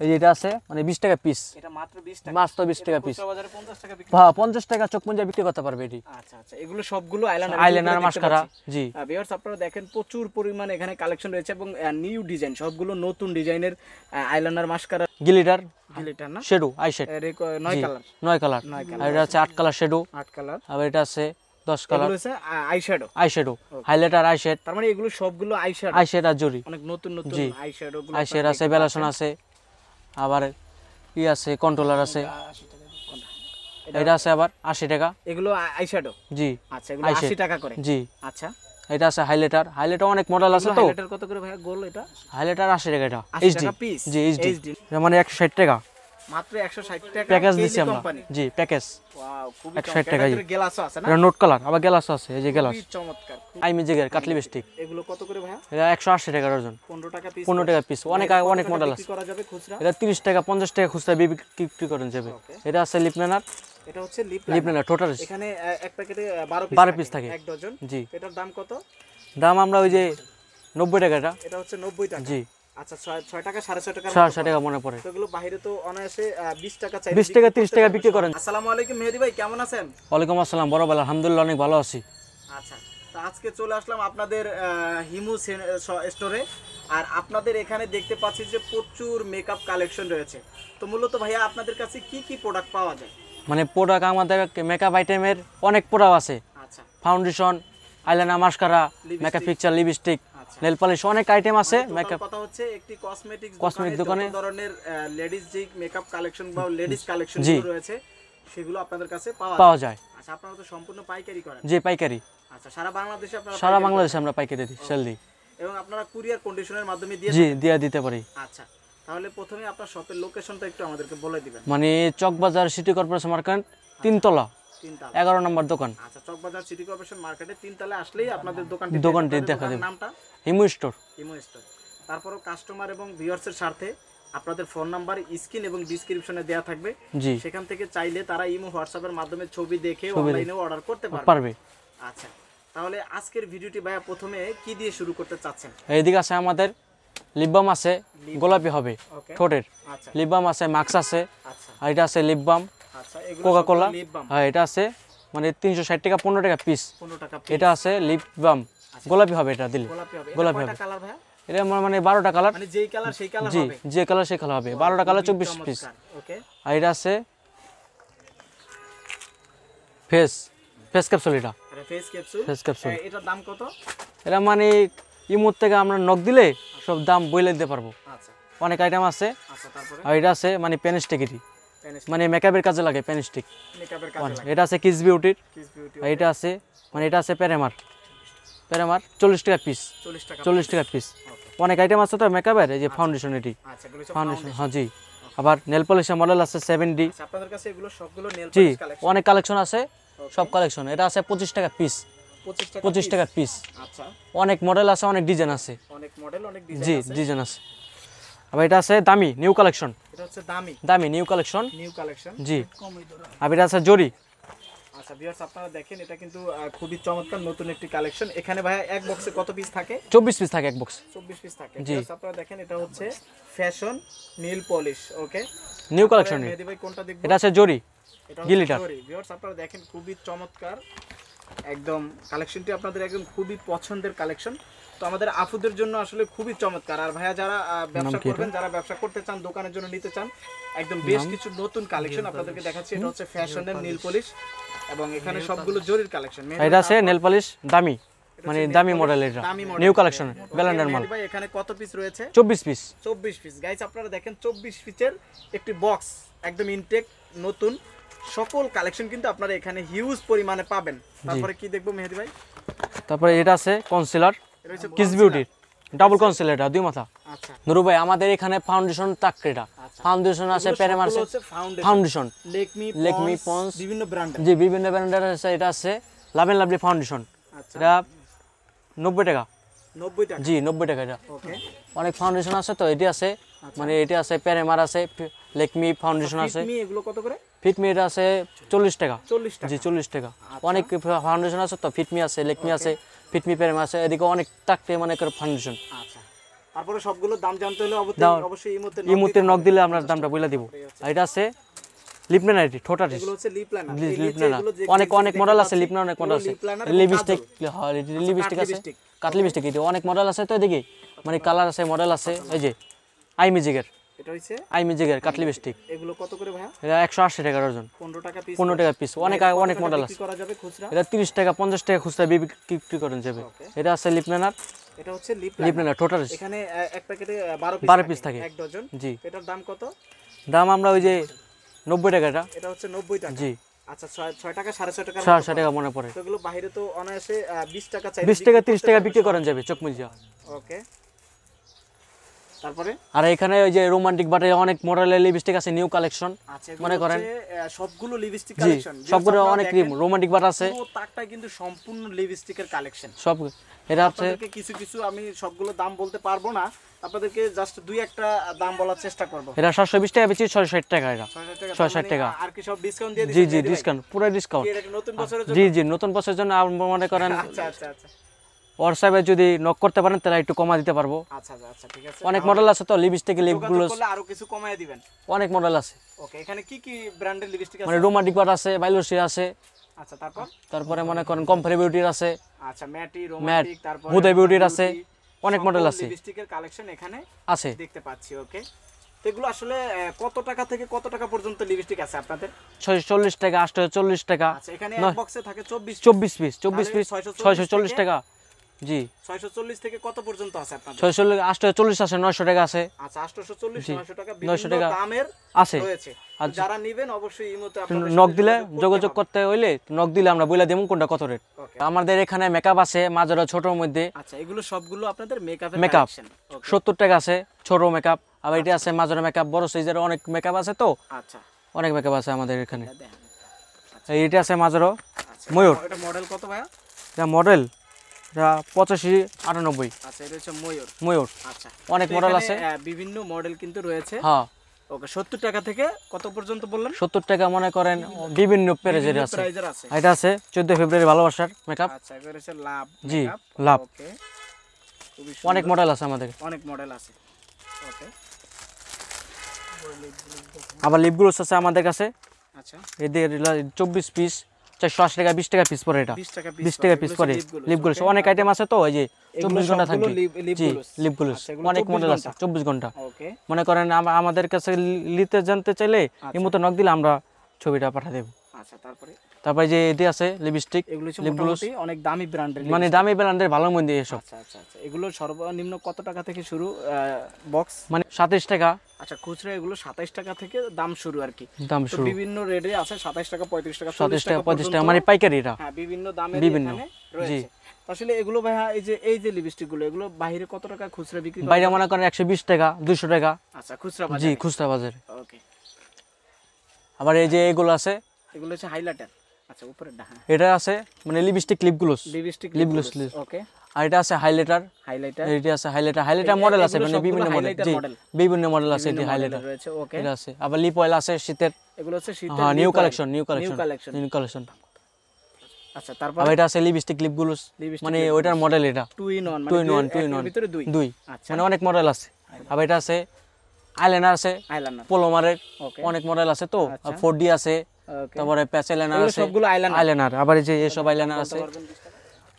এই যে এটা আছে মানে বিশ টাকা পিস এটা মাত্র 20 টাকা। মাত্র 20 টাকা পিস খুচরা বাজারে 50 টাকা বিক্রি হ্যাঁ পঞ্চাশ টাকা চোখ পুঞ্জা বিক্রি করতে পারবে এটি। আচ্ছা আচ্ছা এগুলো সবগুলো মাস্কারা জি। ভিউয়ার্স আপনারা দেখেন প্রচুর পরিমাণে এখানে কালেকশন রয়েছে এবং নিউ ডিজাইন সবগুলো নতুন ডিজাইনের আইলাইনার মাস্কারা গিলিটার গিলিটার না? শেডো আই শেড নয় কালার নয় কালার আর এটা আছে আট কালার শেডো আট কালার আবার এটা আছে দশ কালার হচ্ছে হাইলাইটার তার মানে এগুলো সবগুলো আর জরি। অনেক নতুন আছে বেলাসন আছে। আবার ই আছে কন্ট্রোলার আছে। এটা আছে আবার আশি টাকা। এগুলো আইশ্যাডো জি। আচ্ছা এগুলো। 80 টাকা করে? জি। আচ্ছা। এটা আছে হাইলাইটার হাইলাইটার অনেক মডেল আছে তো। হাইলাইটার কত করে ভাই গোল এটা? হাইলাইটার আশি টাকা এটা। 80 এইচডি টাকা পিস জি এইচডি মানে একশো ষাট টাকা। মাত্র 160 টাকা প্যাকেজ কেলি আমরা। জি প্যাকেজ ওয়াও খুবই 160 টাকা, গ্লাসও আছে না? এটা নোট কালার আবার গ্লাস আছে এই যে গ্লাস খুবই চমৎকার আই কাটলি বেস্টিক এগুলো কত করে ভাইয়া? এটা একশো আশি টাকা ডজন 15 টাকা পিস পনেরো টাকা পিস অনেক অনেক মডেল আছে। করা যাবে খুচরা? এটা টাকা পঞ্চাশ টাকা খুচরা বিক্রি করেন যাবে। এটা আছে লিপনার এটা হচ্ছে লিপ লিপনার টোটাল এখানে এক প্যাকেটে 12 পিস 12 পিস থাকে। এক ডজন। জি। এটার দাম কত? দাম আমরা ওই যে নব্বই টাকা এটা। এটা হচ্ছে 90 টাকা। জি। আচ্ছা 6 টাকা 6.5 টাকা সাড়ে ষাট টাকা মনে পড়ে। এগুলো বাইরে তো অনায়াসে আহ, 20 টাকা চাই টাকা তিরিশ টাকা বিক্রি করেন। আসসালামু আলাইকুম মেহেদি ভাই কেমন আছেন? ওয়ালাইকুম আসসালাম বড় বেলা আলহামদুলিল্লাহ অনেক ভালো আছি। আচ্ছা তো আজকে চলে আসলাম আপনাদের হিমু স্টোরে আর আপনাদের এখানে দেখতে পাচ্ছি যে প্রচুর মেকআপ কালেকশন রয়েছে। তো মূলত ভাইয়া আপনাদের কাছে কি কি প্রোডাক্ট পাওয়া যায়? মানে প্রোডাক্ট আমাদের মেকআপ আইটেমের অনেক প্রোডাক্ট আছে। আচ্ছা। Foundation eyeliner mascara. Makeup picture lipstick nail polish অনেক আইটেম আছে মেকআপ কথা হচ্ছে একটি কসমেটিক্স Cosmetic দোকানে। ধরনের লেডিস যে মেকআপ কালেকশন বা লেডিস কালেকশন রয়েছে সেগুলো আপনাদের কাছে পাওয়া পাওয়া যায়। আচ্ছা আপনারা তো সম্পূর্ণ পাইকারি করেন। পাইকারি। আচ্ছা সারা বাংলাদেশে আপনারা সারা বাংলাদেশে আমরা পাইকারি দিই সেল দিই। এবং আপনারা কুরিয়ার কন্ডিশনের মাধ্যমে দিয়ে জি দিয়ে দিতে পারি। আচ্ছা তাহলে প্রথমে আপনার শপের লোকেশনটা একটু আমাদেরকে বলে দিবেন। মানে চকবাজার সিটি কর্পোরেশন মার্কেট তিনতলা। এগারো নম্বর দোকান। আচ্ছা চকবাজার সিটি কর্পোরেশন মার্কেটে তিনতলা আসলেই আপনাদের দোকানটি দোকানটি দেখা দেবে। নামটা? হিমু স্টোর ইমো স্টোর তারপরও কাস্টমার এবং ভিউয়ার্সের স্বার্থে আপনাদের ফোন নাম্বার স্ক্রিন এবং ডিসক্রিপশনে দেওয়া থাকবে। জি। সেখান থেকে চাইলে তারা ইমো হোয়াটসঅ্যাপের মাধ্যমে ছবি দেখে অনলাইনেও অর্ডার করতে পারবে। আচ্ছা তাহলে আজকের ভিডিওটি ভাইয়া প্রথমে কি দিয়ে শুরু করতে চাচ্ছেন? এইদিকে আছে আমাদের লিপবাম আছে গোলাপি হবে ঠোঁটের। আচ্ছা। লিপবাম আছে মাস্ক আছে আচ্ছা। আর এটা আছে লিপবাম আচ্ছা কোকা কোলা হ্যাঁ এটা আছে। মানে তিনশো ষাট টাকা পনেরো টাকা পিস এটা আছে লিপবাম গোলাপি হবে এটা দিলে। গোলাপি হবে। এটা আমার মানে বারোটা কালার মানে সেই জি যে কালার সে কালার হবে। বারোটা কালার চব্বিশ পিস আর এটা আছে ফেস ফেস ক্যাপসুল এটা। ফেস ক্যাপসুল এটার দাম কত? এটা মানে ইমোর থেকে আমরা নখ দিলে সব দাম বইলে দিতে পারব। আচ্ছা। অনেক আইটেম আছে। আচ্ছা আর এটা আছে মানে পেনস্টিক এটি। পেনিস মানে মেকআপের কাজে লাগে কাজে লাগে। এটা আছে কিস বিউটির এটা আছে মানে এটা আছে প্যারেমার প্যারেমার চল্লিশ টাকা পিস চল্লিশ টাকা পিস অনেক আইটেম আছে তো মেকআপের এই যে ফাউন্ডেশন এটি। আচ্ছা সব ফাউন্ডেশন হ্যাঁ জি। আবার নেল পলিশের মডেল আছে সেভেন ডি আচ্ছা, সবগুলো নেল জি অনেক কালেকশন আছে সব কালেকশন এটা আছে পঁচিশ টাকা পিস পঁচিশ টাকা পিস আচ্ছা। অনেক মডেল আছে অনেক ডিজাইন আছে। অনেক মডেল অনেক জি ডিজাইন আছে। আবার এটা আছে দামি নিউ কালেকশন এটা হচ্ছে দামি। দামি নিউ কালেকশন নিউ কালেকশন জি। আর এটা আছে জরি। আচ্ছা ভিউয়ার্স আপনারা দেখেন এটা কিন্তু খুবই চমৎকার নতুন একটি কালেকশন এখানে ভাইয়া এক বক্সে কত পিস থাকে? চব্বিশ পিস থাকে এক বক্স 24 পিস থাকে। জি। আপনারা দেখেন এটা হচ্ছে fashion nail polish okay new collection Mehedi ভাই কোনটা দেখব? এটা আছে জরি এটা গিলিটার। ভিউয়ার্স আপনারা দেখেন খুবই চমৎকার। একদম কালেকশনটি আপনাদের একদম খুবই পছন্দের কালেকশন। তো আমাদের আফুদের জন্য আসলে খুবই চমৎকার। আর ভাইয়া যারা ব্যবসা করবেন যারা ব্যবসা করতে চান দোকানের জন্য নিতে চান একদম বেশ কিছু নতুন কালেকশন আপনাদেরকে দেখাচ্ছি। এটা হচ্ছে ফ্যাশনের নীল পলিশ। এবং এখানে সবগুলো জরির কালেকশন। এটা আছে নেল পলিশ দামি। মানে দামি মডেল এটা। নিউ কালেকশন ব্যালেন্ডার মাল ভাই এখানে কত পিস রয়েছে? চব্বিশ পিস চব্বিশ পিস গাইস আপনারা দেখেন চব্বিশ পিসের একটি বক্স একদম ইনটেক নতুন। সকল কালেকশন কিন্তু আপনারা এখানে হিউজ পরিমাণে পাবেন। তারপরে কি দেখব মেহেদি ভাই? তারপরে এটা আছে কনসিলার কিস বিউটির ডাবল কনসিলার এটা দুই মাথা। আচ্ছা। নুরু ভাই আমাদের এখানে ফাউন্ডেশন তাকরিটা ফাউন্ডেশন আছে প্যারেমার আছে ফাউন্ডেশন লেকমি লেকমি Pond's, বিভিন্ন ব্র্যান্ড জি বিভিন্ন ব্র্যান্ডের আছে এটা আছে লাভেন লাভলি ফাউন্ডেশন আচ্ছা। এটা নব্বই টাকা। নব্বই টাকা। জি নব্বই টাকা এটা। ওকে অনেক ফাউন্ডেশন আছে তো এটি আছে। মানে এটি আছে প্যারেমার আছে লেকমি ফাউন্ডেশন আছে। লেকমি এগুলো কত করে? ফিটমি আছে চল্লিশ টাকা। চল্লিশ টাকা। জি চল্লিশ টাকা। অনেক ফাউন্ডেশন আছে তো ফিটমি আছে লেকমি আছে ফিটমি প্যারেমার আছে এদিকে অনেক মানে ফাউন্ডেশন আচ্ছা। তারপরে সবগুলো দাম জানতে হলে অবশ্যই এই মুহূর্তে নখ দিলে আমরা দামটা বলে দিব। এটা আছে লিপনার লিপনার অনেক অনেক মডেল আছে লিপনার অনেক মডেল আছে। লিপস্টিক হ্যাঁ লিপস্টিক আছে। লিপস্টিক এটা। অনেক মডেল আছে তো এদিকে। মানে কালার আছে মডেল আছে এই যে আই মিউজিকের এটা হচ্ছে আই মিউজিকের কাট লিপস্টিক এগুলো কত করে ভাইয়া? এটা একশো আশি টাকা ডজন টাকা পিস পনেরো টাকা পিস অনেক অনেক মডেল আছে। করা যাবে খুচরা? এটা তিরিশ টাকা পঞ্চাশ টাকা খুচরা বিক্রি করেন যাবে এটা আছে লিপনার এটা হচ্ছে লিপনার ঠোঁটার এখানে এক প্যাকেটে বারো পিস বারো piece থাকে। এক ডজন। জি। এটার দাম কত? দাম আমরা ওই যে এটা। হচ্ছে টাকা। জি। আচ্ছা টাকা সাড়ে ছয় টাকা মনে পড়ে। তো এগুলো বাইরে তো অনায়াসে টাকা চাই টাকা তিরিশ টাকা বিক্রি করেন যাবে চোখ মুজিয়া ওকে তারপরে? আর এখানে ওই যে রোমান্টিক বাটে অনেক মডেলের লিপস্টিক আছে নিউ কালেকশন আচ্ছা মনে করেন। সবগুলো লিপস্টিক কালেকশন সবগুলো অনেক ক্রিম রোমান্টিক বাট আছে। পুরো তাকটা কিন্তু সম্পূর্ণ লিপস্টিকের কালেকশন সব এটা হচ্ছে কিছু কিছু আমি সবগুলো দাম বলতে পারব না। আপনাদেরকে জাস্ট দুই একটা দাম বলার চেষ্টা করব। এটা সাতশো বিশ টাকা বেশি ছয়শো ষাট টাকা এটা। ছয় টাকা ছয় তার ষাট মানে টাকা। আর কি সব ডিসকাউন্ট দিয়ে জি জি ডিসকাউন্ট পুরো ডিসকাউন্ট এটা নতুন বছরের জন্য? জি জি নতুন বছরের জন্য মনে করেন আচ্ছা আচ্ছা আচ্ছা। হোয়াটসঅ্যাপে যদি নক করতে পারেন তাহলে একটু কমা দিতে পারব। আচ্ছা আচ্ছা, আচ্ছা ঠিক আছে। অনেক মডেল আছে তো লিপস্টিক লিপগুলো আরও কিছু কমায় দিবেন। অনেক মডেল আছে। ওকে এখানে কি কি ব্র্যান্ডের লিপস্টিক মানে আছে? রোমান্টিক বাট আছে বাইলোসি আছে। আচ্ছা তারপর? তারপরে মনে করেন কমফারে বিউটির আছে। আচ্ছা ম্যাটি তারপর হুদা বিউটির আছে। অনেক মডেল আছে। লিপস্টিকের কালেকশন এখানে আছে। দেখতে পাচ্ছি ওকে তো এগুলো আসলে কত টাকা থেকে কত টাকা পর্যন্ত লিপস্টিক আছে আপনাদের? ছয়শো চল্লিশ টাকা আটশো চল্লিশ টাকা। আচ্ছা এখানে। এক বক্সে থাকে চব্বিশ চব্বিশ পিস চব্বিশ তাহলে পিস 640 ছয়শো চল্লিশ টাকা। জি। ছয়শো চল্লিশ থেকে কত পর্যন্ত আছে আপনাদের? ছয়শো চল্লিশ আটশো চল্লিশ আছে নয়শো টাকা আছে। আচ্ছা আটশোশো চল্লিশ নয়শো টাকা 900 টাকা দামের আছে। রয়েছে। আচ্ছা। যারা নিবেন অবশ্যই এই মতো আপনাদের নক দিলে যোগাযোগ করতে হইলে নক দিলে আমরা বলে দেবো কোনটা কত রেট. আমাদের এখানে মেকআপ আছে মাঝারা ছোটোর মধ্যে। আচ্ছা এগুলো সবগুলো আপনাদের মেকআপের ওকে সত্তর টাকা আছে ছোট মেকআপ আবার এটা আছে মাঝারা মেকআপ বড় সাইজের অনেক মেকআপ আছে তো। আচ্ছা। অনেক মেকআপ আছে আমাদের এখানে। এটা দেখেন। এই এটা আছে মাঝারো আচ্ছা। ময়ূর। এটা মডেল কত ভাইয়া? এটা মডেল এটা পঁচাশি আটানব্বই। আচ্ছা এটা হচ্ছে ময়ূর। ময়ূর। আচ্ছা অনেক মডেল আছে। বিভিন্ন মডেল কিন্তু রয়েছে। হ্যাঁ। ওকে সত্তর টাকা থেকে কত পর্যন্ত বললেন? সত্তর টাকা মনে করেন বিভিন্ন প্রাইজের আছে। এটা আছে চোদ্দ ফেব্রুয়ারি ভালোবাসার মেকআপ আচ্ছা লাভ জি, লাভ। অনেক মডেল আছে আমাদের। অনেক মডেল আছে। ওকে। আবার লিপগুলো আছে আমাদের কাছে। আচ্ছা। এদের চব্বিশ পিস চারশো আশি টাকা বিশ টাকা পিস পরে এটা। 20 টাকা পিস বিশ টাকা পিস পরে লিপগুলো অনেক আইটেম আছে তো ওই যে চব্বিশ ঘণ্টা থাকবে জি লিপগুলো আচ্ছা, অনেক মডেল আছে চব্বিশ ঘণ্টা। মনে করেন আমাদের কাছে নিতে জানতে চাইলে এই মতো নক দিলে আমরা ছবিটা পাঠা দেবো। আচ্ছা তারপরে? তারপরে যে এটি আছে লিপস্টিক এগুলো। মোটামুটি অনেক দামি ব্র্যান্ডের মানে দামি ব্র্যান্ডের ভালো এসব। আচ্ছা আচ্ছা আচ্ছা। এগুলো সর্বনিম্ন কত টাকা থেকে শুরু বক্স মানে সাতাইশ টাকা। আচ্ছা খুচরা এগুলো সাতাইশ টাকা থেকে দাম শুরু আর কি। দাম শুরু। বিভিন্ন রেটে আছে সাতাইশ টাকা পঁয়ত্রিশ টাকা চল্লিশ টাকা পঁচিশ টাকা মানে পাইকারি এটা হ্যাঁ বিভিন্ন দামের বিভিন্ন, জি। আসলে এগুলো ভাইয়া এই যে এই যে লিপস্টিকগুলো এগুলো বাইরে কত টাকা খুচরা বিক্রি বাইরে মনে করেন একশো বিশ টাকা দুশো টাকা। আচ্ছা খুচরা জি খুচরা বাজারে। ওকে আবার এই যে এগুলো আছে এগুলো হচ্ছে হাইলাইটার আচ্ছা উপরে হ্যাঁ। এটা আছে মানে লিপস্টিক লিপগুলো লিপস্টিক Lip gloss, ওকে আর এটা আছে হাইলাইটার হাইলাইটার এটা আছে হাইলাইটার হাইলাইটার মডেল আছে মানে বিভিন্ন মডেল জি বিভিন্ন মডেল আছে এটি হাইলাইটার রয়েছে ওকে এটা আছে। আবার লিপ অয়েল আছে শীতের। এগুলো হচ্ছে শীতের হ্যাঁ new collection new collection new collection আচ্ছা তারপর? এটা আছে লিপস্টিক লিপগুলো Lipstick, মানে ওইটার মডেল এটা। Two in one two in one two in one ভিতরে দুই। দুই। আচ্ছা। মানে অনেক মডেল আছে। আবার এটা আছে আইলাইনার আছে আইলাইনার পোলোমারের অনেক মডেল আছে তো। আচ্ছা। ফোর ডি আছে। ওকে তারপরে প্যাচ আইলাইনার আছে। সবগুলো আইলাইনার আইলাইনার আবার এই যে এসব আইলাইনার আছে।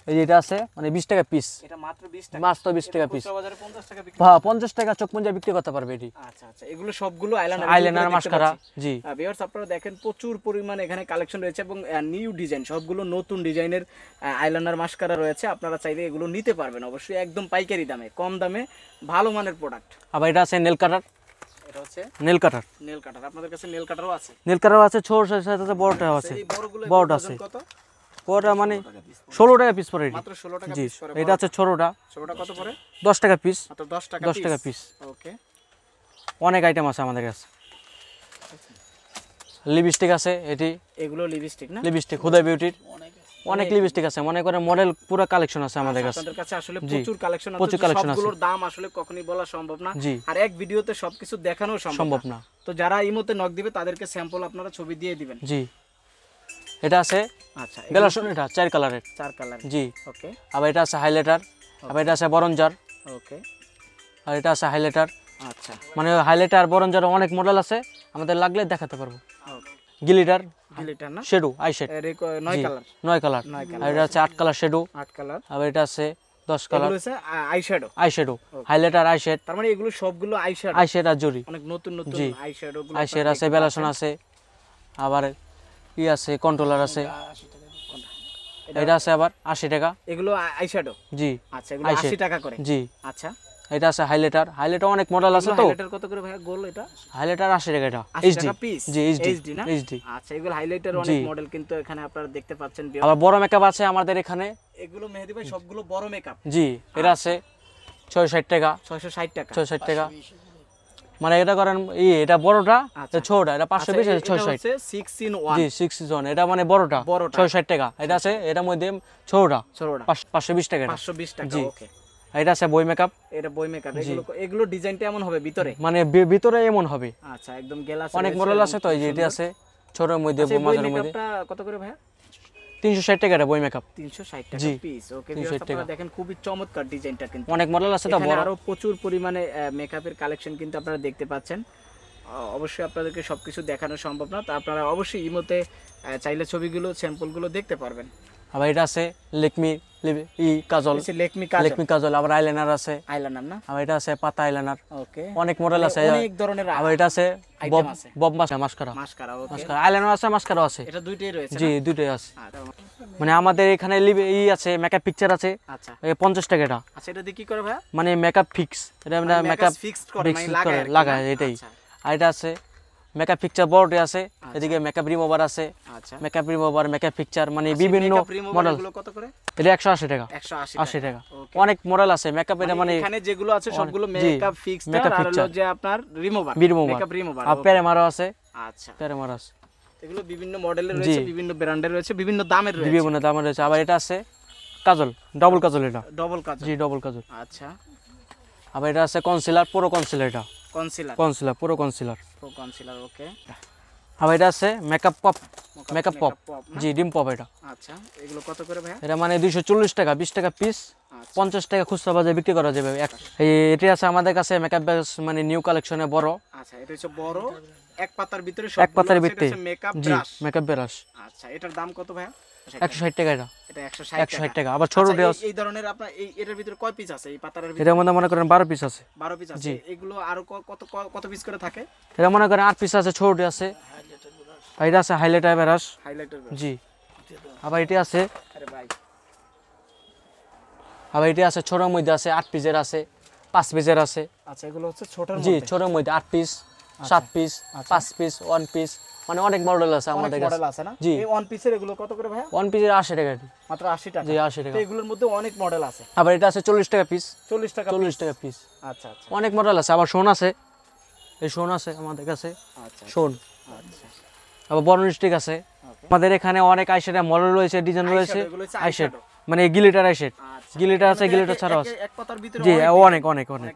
এই যে এটা আছে মানে বিশ টাকা পিস এটা মাত্র 20 টাকা। মাত্র বিশ টাকা পিস বাজারে 50 টাকা বিক্রি হ্যাঁ পঞ্চাশ টাকা চোখ পঞ্জা বিক্রি করতে পারবে এটি। আচ্ছা আচ্ছা এগুলো সবগুলো আইলাইনার আইলাইনার মাস্কারা জি। ভিউয়ার্স আপনারা দেখেন প্রচুর পরিমাণে এখানে কালেকশন রয়েছে এবং নিউ ডিজাইন সবগুলো নতুন ডিজাইনের আইলাইনার মাস্কারা রয়েছে। আপনারা চাইলে এগুলো নিতে পারবেন। অবশ্যই একদম পাইকারি দামে কম দামে ভালো মানের প্রোডাক্ট আবার এটা আছে নেল কাটার এটা হচ্ছে নেল কাটার। নেল কাটার। আপনাদের কাছে নেল কাটারও আছে। নেল কাটার আছে ছোট সাথে আছে বড়টাও আছে। এই বড়গুলো বড়টা আছে। কত? বড়টা মানে ষোলো টাকা পিস পরে মাত্র 16 টাকা জি এটা আছে ছোটটা। ছোটটা কত পড়ে? দশ টাকা পিস মাত্র 10 টাকা দশ টাকা পিস ওকে। অনেক আইটেম আছে আমাদের কাছে। লিপস্টিক আছে এটি। এগুলো লিপস্টিক না? লিপস্টিক হুদা বিউটির অনেক লিপস্টিক আছে মনে করেন মডেল পুরো কালেকশন আছে আমাদের কাছে। আপনাদের কাছে আসলে প্রচুর কালেকশন আছে প্রচুর collection আছে। সবগুলোর দাম আসলে কখনোই বলা সম্ভব না। আর এক ভিডিওতে সবকিছু দেখানো সম্ভব না। তো যারা নক দিবে তাদেরকে স্যাম্পল আপনারা ছবি দিয়ে দিবেন। জি। এটা আছে আচ্ছা বেলাসন এটা চার কালারের চার কালার জি। ওকে। আবার এটা আছে হাইলাইটার আবার এটা আছে বরঞ্জার। ওকে। আর এটা আছে হাইলাইটার আচ্ছা। মানে হাইলাইটার বরঞ্জার অনেক মডেল আছে আমাদের লাগলে দেখাতে পারব। গিলিটার গিলিটার না? শেডো আই শেড নয় কালার নয় কালার আর এটা আছে আট কালার শেডো আট কালার আর এটা আছে দশ কালার এগুলো হচ্ছে eye shadow eye highlighter eye তার মানে এগুলো সবগুলো আই শ্যাডো আর জরি। অনেক নতুন নতুন জি। গুলো আই আছে বেলাসন আছে। আবার ই আছে কন্ট্রোলার আছে। এটা আছে আবার আশি টাকা। এগুলো আই জি। আচ্ছা এগুলো eyeshadow। 80 টাকা করে। জি। আচ্ছা। এটা আছে হাইলাইটার হাইলাইটার অনেক মডেল আছে তো। হাইলাইটার কত করে ভাই গোল এটা? হাইলাইটার আশি টাকা এটা। 80 এইচডি টাকা পিস জি এইচডি না? এইচডি আচ্ছা এগুলো হাইলাইটার অনেক মডেল কিন্তু এখানে আপনারা দেখতে পাচ্ছেন আবার বড় মেকআপ আছে আমাদের এখানে। এগুলো মেহেদি ভাই সবগুলো বড় মেকআপ জি এটা আছে ছয় ষাট টাকা 660 টাকা। ছয় ষাট টাকা। মানে এটা করেন ই এটা বড়টা আচ্ছা। এটা ছোটটা এটা পাঁচশো বিশ এটা ছয় ষাট হচ্ছে 6 ইন 1 জি সিক্স জন এটা মানে বড়টা বড়টা। ছয় ষাট টাকা। এটা আছে এটার মধ্যে ছোটটা। পাঁচশো বিশ টাকা এটা। 520 টাকা জি। এটা আছে বই মেকআপ এটা বই মেকআপ এগুলো এগুলো ডিজাইনটা এমন হবে ভিতরে? মানে ভিতরে এমন হবে। আচ্ছা একদম গেলাস অনেক মডেল আছে তো এই যে এটা আছে ছোটোর মধ্যে আচ্ছা, বই মাঝারের মধ্যে কত করে ভাই তিনশো ষাট টাকা এটা বই মেকআপ 360 টাকা পিস ওকে আপনারা দেখেন খুবই চমৎকার ডিজাইনটা কিন্তু। অনেক মডেল আছে তো বড়। আরও প্রচুর পরিমাণে মেকআপের কালেকশন কিন্তু আপনারা দেখতে পাচ্ছেন। অবশ্যই আপনাদেরকে সবকিছু দেখানো সম্ভব না তো আপনারা অবশ্যই ইমোতে চাইলে ছবিগুলো স্যাম্পলগুলো দেখতে পারবেন। আবার এটা আছে লেকমি লিপ- ই কাজল। লেকমি কাজ লেকমি কাজল আবার আইলাইনার আছে। আইলাইনার না? আবার এটা আছে পাতা আইলাইনার। ওকে। অনেক মডেল আছে অনেক ধরনের আবার এটা আছে বব বব মাস mascara mascara okay. Mascara eyeliner আছে মাস্কারা আছে। এটা দুইটাই রয়েছে জি না? আছে। আচ্ছা, মানে আমাদের এখানে ই আছে মেকআপ পিকচার আছে। আচ্ছা। পঞ্চাশ টাকা এটা। আচ্ছা এটা দিয়ে কি করে ভাই মানে মেকআপ ফিক্স এটা মেকআপ ফিক্সড করে মানে লাগায়? এটাই। আর এটা আছে মেকআপ পিকচার বড়টি আছে এদিকে মেকআপ রিমুভার আছে আচ্ছা। মেকআপ রিমুভার মেকআপ পিকচার মানে বিভিন্ন মডেল কত করে? এটা একশো আশি টাকা। 180 আশি টাকা। অনেক মডেল আছে মেকআপ এটা মানে এখানে যেগুলো আছে সবগুলো মেকআপ makeup আর হলো যে আপনার রিমুভার। মেকআপ রিমুভার আর প্যারেমারও আছে। আচ্ছা। প্যারেমার আছে। এগুলো বিভিন্ন মডেলের রয়েছে বিভিন্ন ব্র্যান্ডের রয়েছে বিভিন্ন দামের রয়েছে। বিভিন্ন দামের রয়েছে। আবার এটা আছে কাজল ডবল কাজল এটা। ডবল কাজ জি ডবল কাজল। আচ্ছা। আবার এটা আছে কনসিলার পুরো কনসিলার এটা। কনসিলার কনসিলার পুরো কনসিলার প্রো কনসিলার ওকে আবার এটা আছে মেকআপ পপ মেকআপ পপ জি ডিম পপ এটা। আচ্ছা এগুলো কত করে ভাইয়া? এটা মানে দুইশো চল্লিশ টাকা বিশ টাকা পিস আচ্ছা। পঞ্চাশ টাকা খুচরা বাজারে বিক্রি করা যাবে। এক- এই এটি আছে আমাদের কাছে মেকআপ মানে নিউ কালেকশনে বড়। আচ্ছা এটা হচ্ছে বড় এক পাতার ভিতরে সব এক পাতার ভিত্তি। মেকআপ ব্রাশ মেকআপ ব্রাশ আচ্ছা এটার দাম কত ভাইয়া? একশো ষাট টাকা এটা এটা 160 একশো ষাট টাকা। আবার ছোট আচ্ছা, এই- এই ধরনের আপনার এটার ভিতরে কয় পিস আছে? এই পাতার মনে করেন বারো পিস আছে। 12 পিস আছে। এগুলো আরও কত কত পিস করে থাকে? এটা মনে করেন আট পিস আছে ছোট আছে। এটা আছে হাইলাইটার ব্রাশ হাইলাইটার জি। আবার এটি আছে। আরে ভাই। আবার এটি আছে ছোটোর মধ্যে আছে আট পিসের আছে পাঁচ পিসের আছে। আচ্ছা এগুলো হচ্ছে ছোটর জি ছোটোর মধ্যে আট পিস সাত পিস পাঁচ পিস ওয়ান পিস মানে অনেক মডেল আছে আমাদের কাছে। মডেল আছে না? জি। এই ওয়ান পিসের এগুলো কত করে ভাইয়া? ওয়ান পিসের আশি টাকা মাত্র 80 টাকা। জি আশি টাকা। তো এগুলোর মধ্যে অনেক মডেল আছে। আবার এটা আছে চল্লিশ টাকা পিস 40 টাকা চল্লিশ টাকা পিস আচ্ছা আচ্ছা। অনেক মডেল আছে। আবার শোন আছে। এই শোন আছে আমাদের কাছে। আচ্ছা শোন আচ্ছা। আবার বড় স্টিক আছে। আমাদের এখানে অনেক আইশেটের মডেল রয়েছে ডিজাইন রয়েছে। eyeshadow। মানে গিলিটার আচ্ছা। গিলিটার আছে গিলিটার ছাড়াও আছে। এক- এক পাতার ভিতরে জি অনেক অনেক অনেক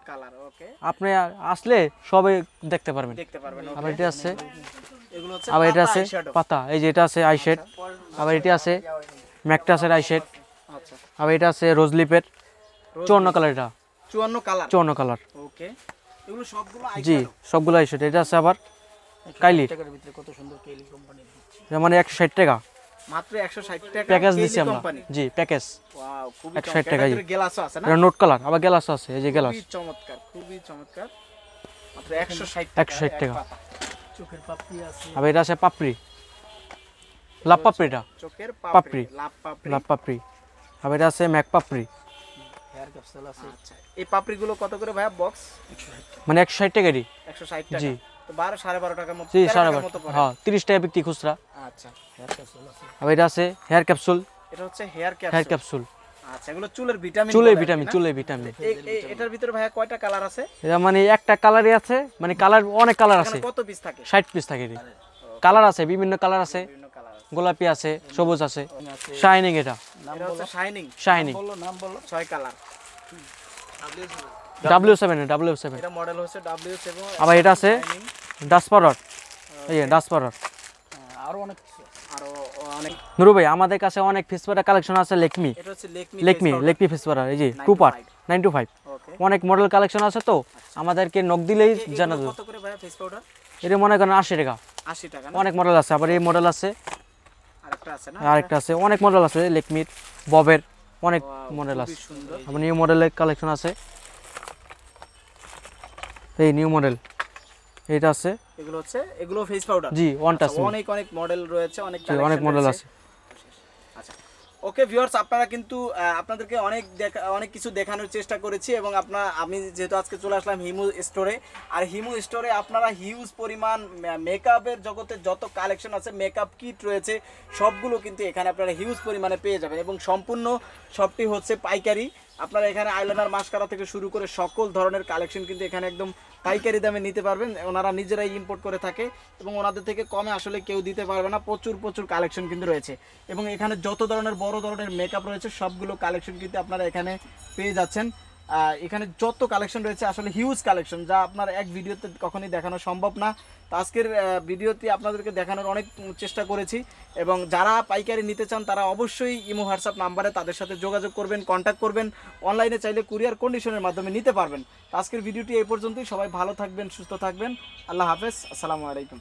আপনি আসলে সবাই দেখতে পারবেন। দেখতে পারবেন আবার এটা আছে। আবার এটা আছে পাতা এই যে এটা আছে আইশেড আবার এটি আছে ম্যাকটাসের আইশেড আচ্ছা। আবার এটা আছে রোজলিপের চুয়ান্ন কালার এটা। 54 কালার চুয়ান্ন কালার ওকে এগুলো সবগুলো জি সবগুলো আইশেড এটা আছে আবার ভিতরে কত সুন্দর কোম্পানি মানে একশো ষাট টাকা। মাত্র 160 টাকা প্যাকেজ দিচ্ছি আমরা। জি প্যাকেজ ওয়াও খুবই 160 টাকা, জি। গ্লাসও আছে না? নোট কালার আবার গ্লাস আছে এই যে গ্লাস খুবই চমৎকার খুবই চমৎকার। মাত্র 160 টাকা 160 টাকা। চোখের পাপড়ি আছে। এটা আছে পাপড়ি। লাভ পাপড়ি এটা? চোখের পাপড়ি। লাভ পাপড়ি। লাভ পাপড়ি। আবার এটা আছে ম্যাক পাপড়ি। হেয়ার ক্যাপসুল আছে। আচ্ছা এই পাপড়িগুলো কত করে ভাইয়া বক্স? মানে একশো ষাট টাকারই 160 টাকা। জি। তো 12 12.5 টাকার মতো জি 13 সারা টাকার মতো হ্যাঁ তিরিশ টাকা বিক্রি খুচরা। আচ্ছা। হেয়ার ক্যাপসুল আছে। এটা আছে হেয়ার ক্যাপসুল। এটা হচ্ছে হেয়ার হেয়ার ক্যাপসুল ক্যাপসুল। আচ্ছা এগুলো চুলের ভিটামিন ভিটামিন ভিটামিন এটার ভিতরে ভাইয়া কয়টা কালার আছে? এটা মানে একটা কালারই আছে মানে কালার অনেক কালার আছে। কত পিস থাকে? ষাট পিস থাকে কালার আছে বিভিন্ন কালার আছে। বিভিন্ন কালার আছে। গোলাপি আছে সবুজ আছে। শাইনিং এটা। এটা শাইনিং শাইনিং বলল নাম বলল ছয় colour W seven W seven এটা মডেল হচ্ছে ডাব্লিউ সেভেন আবার এটা আছে ডাসপারট এই ডাসপারট আরও অনেক কিছু আছে। আরও অনেক নুরু ভাই আমাদের কাছে অনেক ফিসপারা কালেকশন আছে লেকমি এটা লেকমি লেকমি ফিসপারা এই যে two part nine two five অনেক মডেল কালেকশন আছে তো আমাদেরকে নক দিলেই জানা যাবে। এটা মনে করেন আশি টাকা। আশি টাকা অনেক মডেল আছে আবার এই মডেল আছে। আরেকটা আছে অনেক মডেল আছে লেকমির ববের অনেক মডেল আছে। আবার নিউ মডেলের কালেকশন আছে। এই নিউ মডেল এটা আছে। এগুলো হচ্ছে এগুলো ফেস পাউডার জি ওয়ান টাচ অনেক অনেক মডেল রয়েছে অনেক অনেক মডেল আছে। আচ্ছা ওকে ভিউয়ার্স আপনারা কিন্তু আপনাদেরকে অনেক দেখা, অনেক কিছু দেখানোর চেষ্টা করেছি এবং আপনার, আমি যেহেতু আজকে চলে আসলাম হিমু স্টোরে আর হিমু স্টোরে আপনারা হিউজ পরিমাণ মেকআপের জগতে যত কালেকশন আছে মেকআপ কিট রয়েছে, সবগুলো কিন্তু এখানে আপনারা হিউজ পরিমাণে পেয়ে যাবেন এবং সম্পূর্ণ সবটি হচ্ছে পাইকারি। আপনারা এখানে আইলাইনার মাস্কারা থেকে শুরু করে সকল ধরনের কালেকশন কিন্তু এখানে একদম পাইকারি দামে নিতে পারবেন, ওনারা নিজেরাই ইম্পোর্ট করে থাকে এবং ওনাদের থেকে কমে আসলে কেউ দিতে পারবে না, প্রচুর প্রচুর কালেকশন কিন্তু রয়েছে। এবং এখানে যত ধরনের বড় ধরনের মেকআপ রয়েছে, সবগুলো কালেকশন কিন্তু আপনারা এখানে পেয়ে যাচ্ছেন। এখানে যত কালেকশন রয়েছে, আসলে হিউজ কালেকশন যা আপনার এক ভিডিওতে কখনই দেখানো সম্ভব না। তো আজকের ভিডিওতে আপনাদেরকে দেখানোর অনেক চেষ্টা করেছি এবং যারা পাইকারি নিতে চান, তারা অবশ্যই ইমো, হোয়াটসঅ্যাপ নাম্বারে তাদের সাথে যোগাযোগ করবেন কন্ট্যাক্ট করবেন। অনলাইনে চাইলে কুরিয়ার কন্ডিশনের মাধ্যমে নিতে পারবেন। আজকের ভিডিওটি এই পর্যন্তই। সবাই ভালো থাকবেন, সুস্থ থাকবেন। আল্লাহ হাফেজ। আসসালামু আলাইকুম।